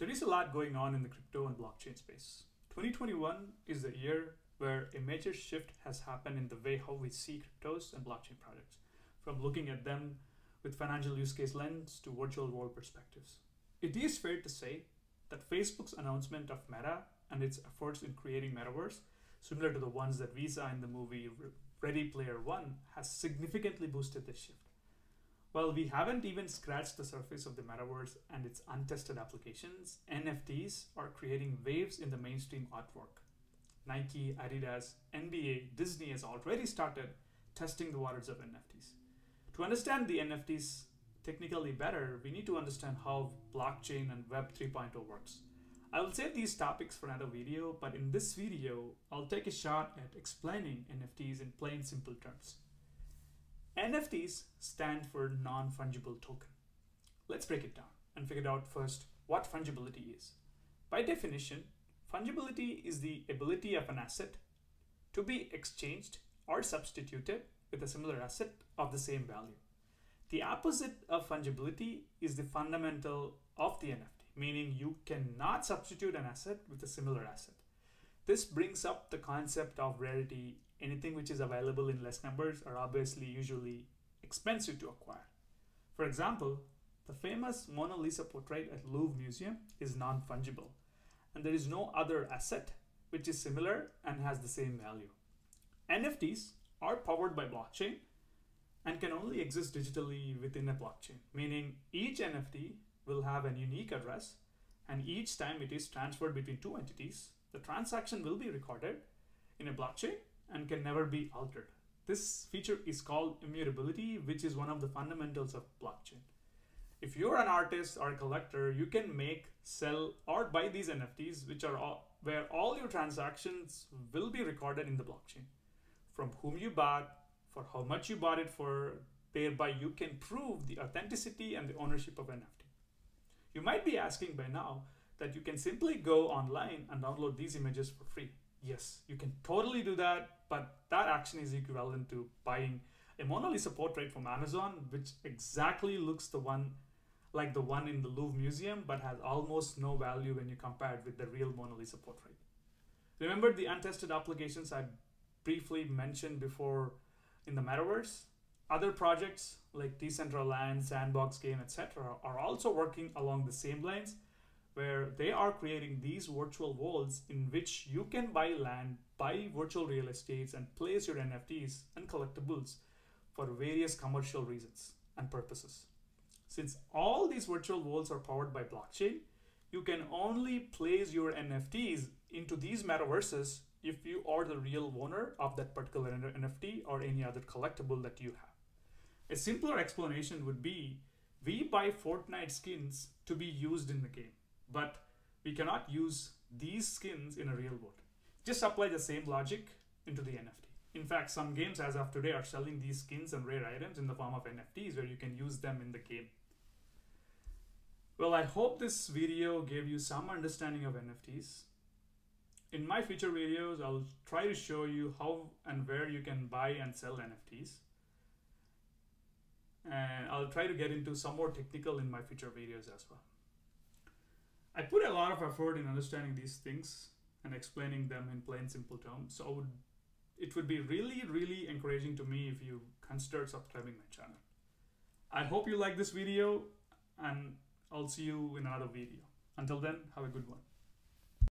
There is a lot going on in the crypto and blockchain space. 2021 is the year where a major shift has happened in the way how we see cryptos and blockchain projects, from looking at them with financial use case lens to virtual world perspectives. It is fair to say that Facebook's announcement of Meta and its efforts in creating metaverse, similar to the ones that we saw in the movie Ready Player One, has significantly boosted this shift. While we haven't even scratched the surface of the metaverse and its untested applications, NFTs are creating waves in the mainstream artwork. Nike, Adidas, NBA, Disney has already started testing the waters of NFTs. To understand the NFTs technically better, we need to understand how blockchain and Web 3.0 works. I will save these topics for another video, but in this video, I'll take a shot at explaining NFTs in plain simple terms. NFTs stand for non-fungible token. Let's break it down and figure out first what fungibility is. By definition, fungibility is the ability of an asset to be exchanged or substituted with a similar asset of the same value. The opposite of fungibility is the fundamental of the NFT, meaning you cannot substitute an asset with a similar asset. This brings up the concept of rarity anything which is available in less numbers are obviously usually expensive to acquire. For example, the famous Mona Lisa portrait at Louvre Museum is non-fungible, and there is no other asset which is similar and has the same value. NFTs are powered by blockchain and can only exist digitally within a blockchain, meaning each NFT will have an unique address and each time it is transferred between two entities, the transaction will be recorded in a blockchain and can never be altered. This feature is called immutability, which is one of the fundamentals of blockchain. If you're an artist or a collector, you can make, sell, or buy these NFTs, which are all, where all your transactions will be recorded in the blockchain. From whom you bought, for how much you bought it for, thereby you can prove the authenticity and the ownership of NFT. You might be asking by now that you can simply go online and download these images for free. Yes, you can totally do that, but that action is equivalent to buying a Mona Lisa portrait from Amazon, which exactly looks the one like the one in the Louvre Museum, but has almost no value when you compare it with the real Mona Lisa portrait. Remember the untested applications I briefly mentioned before in the metaverse? Other projects like Decentraland, Sandbox Game, etc., are also working along the same lines where they are creating these virtual worlds in which you can buy land, buy virtual real estates, and place your NFTs and collectibles for various commercial reasons and purposes. Since all these virtual worlds are powered by blockchain, you can only place your NFTs into these metaverses if you are the real owner of that particular NFT or any other collectible that you have. A simpler explanation would be we buy Fortnite skins to be used in the game but we cannot use these skins in a real world. Just apply the same logic into the NFT. In fact, some games as of today are selling these skins and rare items in the form of NFTs where you can use them in the game. Well, I hope this video gave you some understanding of NFTs. In my future videos, I'll try to show you how and where you can buy and sell NFTs. And I'll try to get into some more technical in my future videos as well. I put a lot of effort in understanding these things and explaining them in plain simple terms. So would, it would be really, really encouraging to me if you consider subscribing my channel. I hope you like this video and I'll see you in another video. Until then, have a good one.